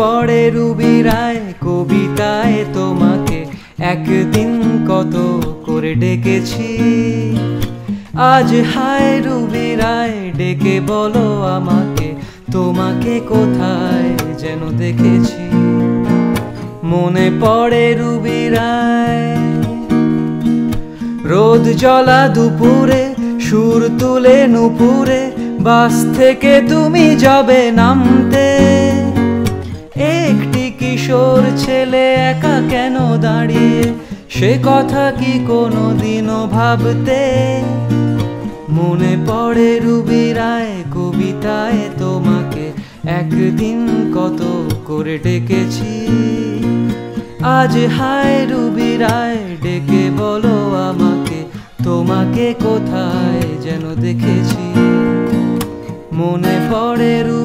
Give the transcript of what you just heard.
পড়ে রুবি রায় কবিতায় তোমাকে একদিন কত করে ডেকেছি। আজ হায় রুবি রায়, ডেকে বলো আমাকে, তোমাকে কোথায় যেন দেখেছি। মনে পড়ে রুবি রায়, রোদ জলা দুপুরে, সুর তুলে নুপুরে, বাস থেকে তুমি যাবে নামতে। কেন দাঁড়িয়ে? সে কথা কি কোনো দিনও ভাবতে? মনে পড়ে রুবি রায় কবিতায় তোমাকে একদিন কত করে ডেকেছি। আজ হায় রুবি রায়, ডেকে বলো আমাকে, তোমাকে কোথায় যেন দেখেছি। মনে পড়ে রুবি